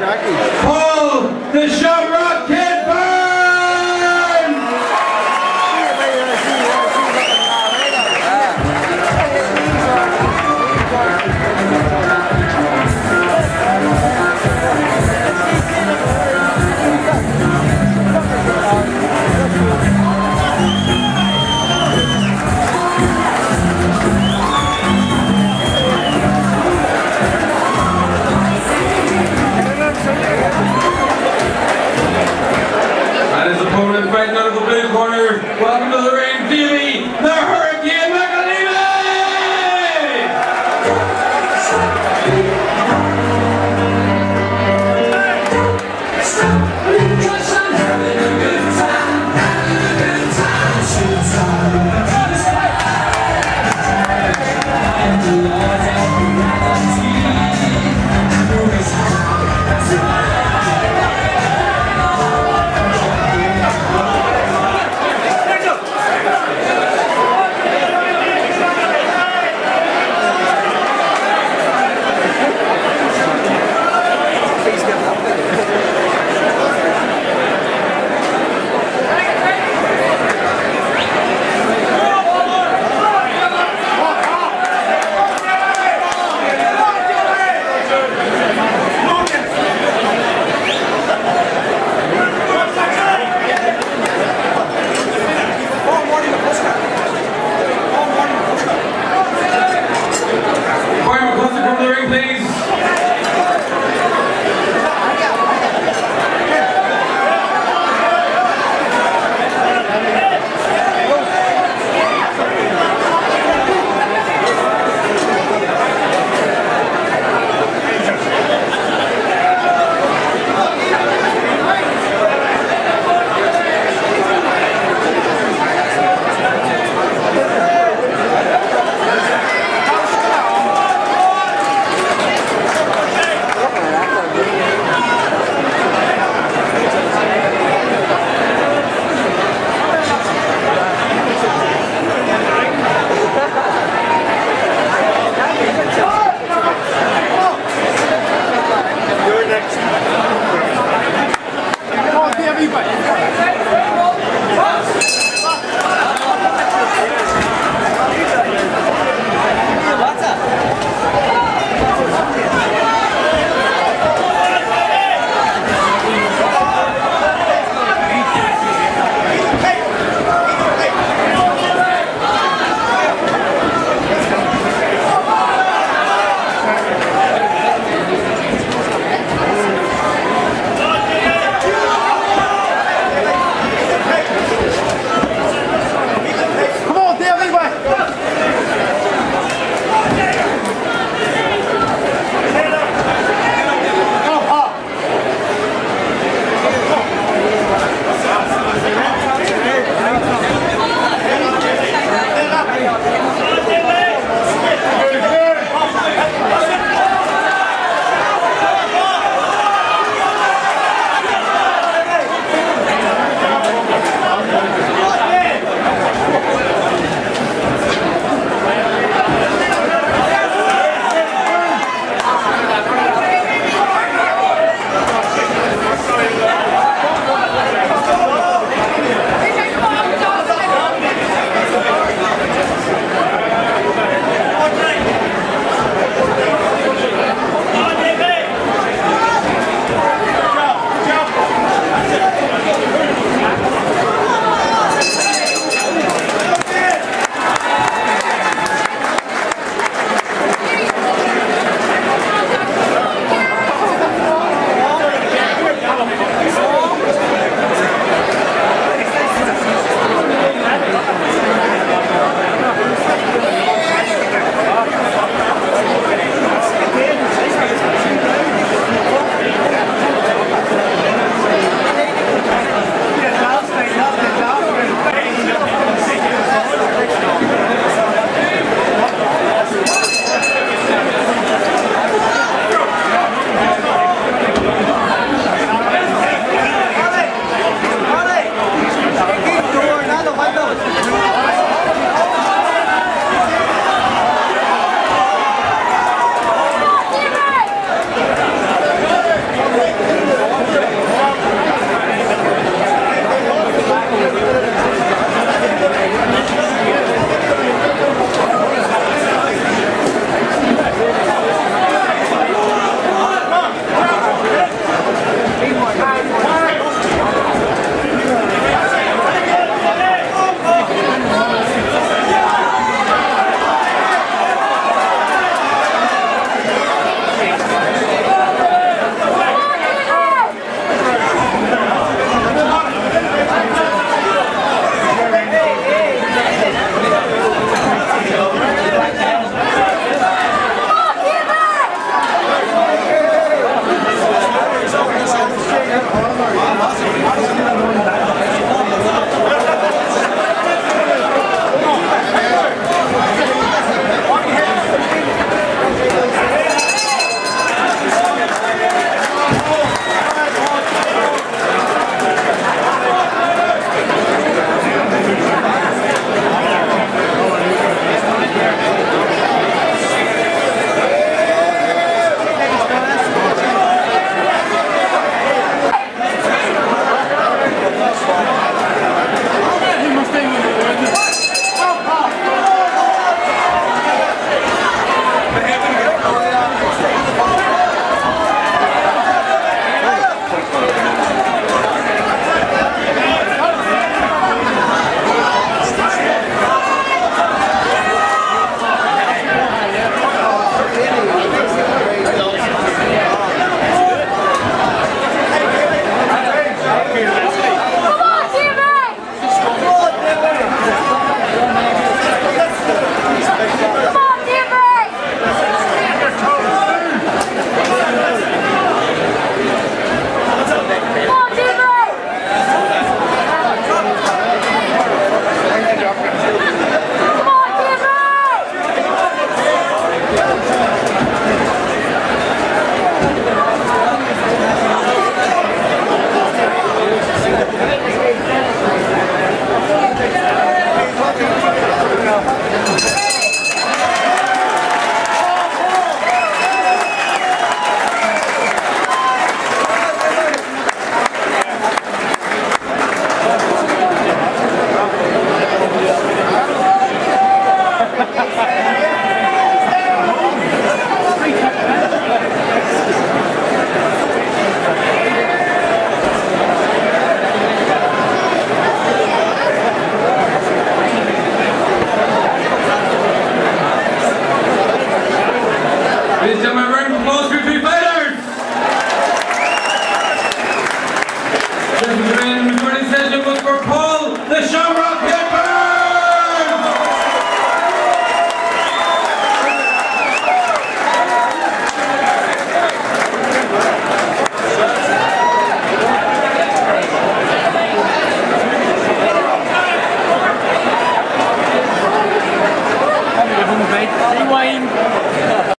Jackie. Paul the Shamrock King.